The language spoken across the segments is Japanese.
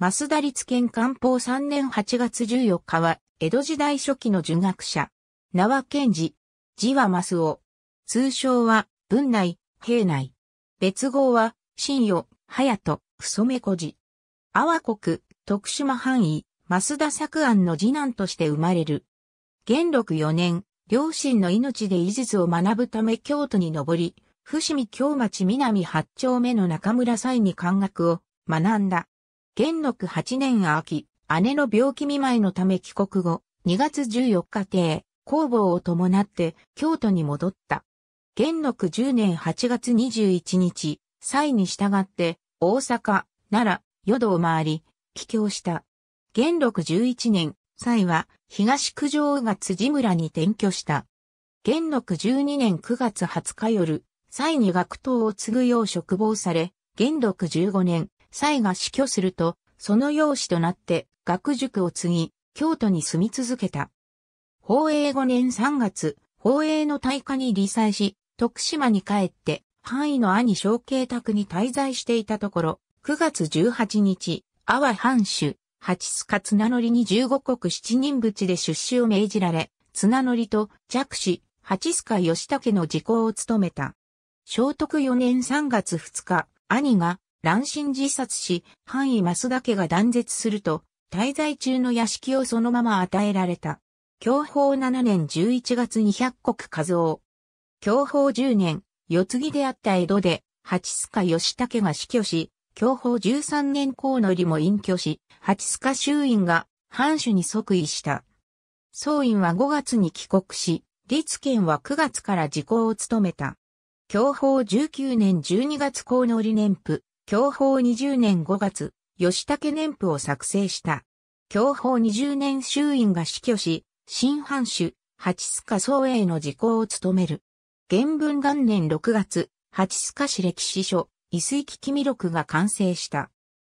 増田立県官報3年8月14日は、江戸時代初期の儒学者。名は賢治。字は増尾。通称は、文内、平内。別号は、新与、隼人、不染小路。阿波国、徳島藩医、増田作案の次男として生まれる。元禄4年、両親の命で医術を学ぶため京都に登り、伏見京町南八丁目の中村祭に漢学を学んだ。元禄8年秋、姉の病気見舞いのため帰国後、2月14日定、工房を伴って京都に戻った。元禄10年8月21日、祭に従って大阪、奈良、淀を回り、帰郷した。元禄11年、蔡は東九条が辻村に転居した。元禄12年9月20日夜、蔡に学徒を継ぐよう嘱望され、元禄15年、蔡が死去すると、その養子となって学塾を継ぎ、京都に住み続けた。宝永5年3月、宝永の大火に離祭し、徳島に帰って、範囲の兄小慶宅に滞在していたところ、9月18日、阿波藩主、八須賀綱乗りに15国七人淵で出資を命じられ、綱乗りと弱視、八須賀義武の時効を務めた。聖徳4年3月2日、兄が乱心自殺し、範囲増田家が断絶すると、滞在中の屋敷をそのまま与えられた。享保7年11月200国加増。享保10年、世継ぎであった江戸で、八須賀義武が死去し、享保13年高則も隠居し、八須賀州院が藩主に即位した。総院は5月に帰国し、立憲は9月から時効を務めた。享保19年12月高則年譜、享保20年5月、吉武年譜を作成した。享保20年衆院が死去し、新藩主、八須賀総営の時効を務める。元文元年6月、八須賀市歴史書、異水危機未録が完成した。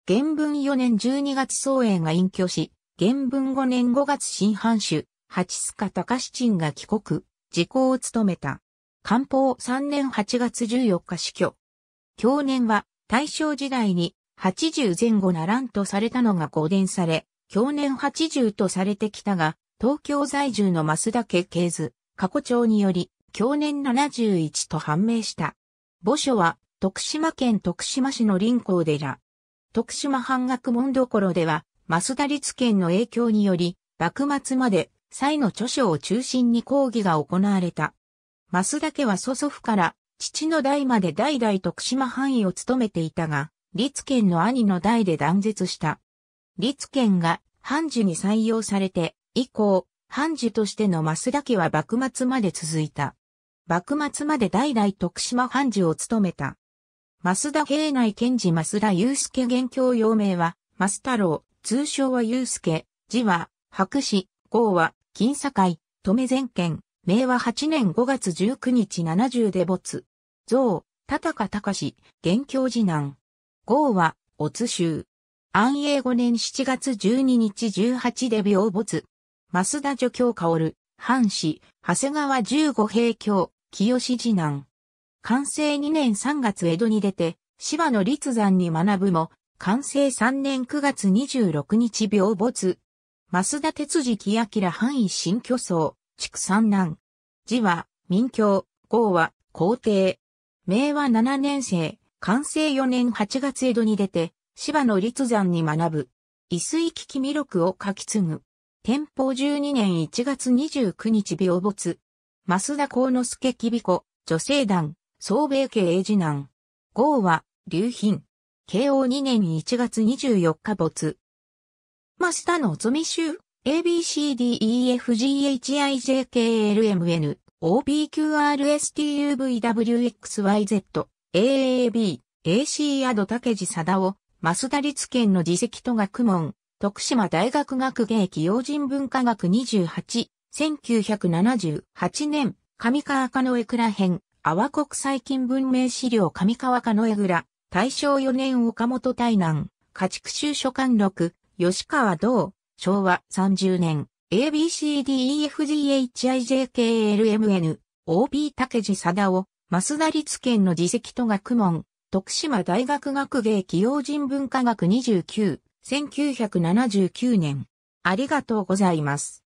元文4年12月総営が隠居し、元文5年5月新藩主、八須賀高七鎮が帰国、時効を務めた。官報3年8月14日死去。去年は大正時代に80前後ならんとされたのが公伝され、去年80とされてきたが、東京在住の増田家系図、過去帳により、去年71と判明した。墓所は徳島県徳島市の林光寺。徳島半学門所では、増田立県の影響により、幕末まで、祭の著書を中心に講義が行われた。増田家は祖祖父から、父の代まで代々徳島藩医を務めていたが、立県の兄の代で断絶した。立県が藩主に採用されて、以降、藩主としての増田家は幕末まで続いた。幕末まで代々徳島藩主を務めた。増田平内賢治増田祐介元凶用名は、増太郎、通称は祐介、字は、白紙、号は、金境、留前県、明和8年5月19日70で没。像、田高隆元凶次男。号は、おつ州。安永5年7月12日18で病没。増田助教薫、藩士、長谷川15平教、清次男。完成2年3月江戸に出て、芝の立山に学ぶも、完成3年9月26日病没。増田哲司木明範囲新居層、畜三男。字は、民教、号は、皇帝。明和7年生、完成4年8月江戸に出て、芝の立山に学ぶ。異水危機未録を書き継ぐ。天保12年1月29日病没。増田幸之助吉備子、女性団、総米家英次男。号は、流品。慶応2年1月24日没。増田の積集、ABCDEFGHIJKLMN、OPQRSTUVWXYZ、AAB、AC 宿竹地貞夫、増田立県の自責と学問、徳島大学学芸器用人文化学28、1978年、上川加野江倉編、阿波国際近文明資料上川加野江倉、大正4年岡本大南、家畜州書簡録、吉川道、昭和30年、ABCDEFGHIJKLMN、OB 竹地貞夫、増田立県の自責と学問、徳島大学学芸起用人文化学29、1979年。ありがとうございます。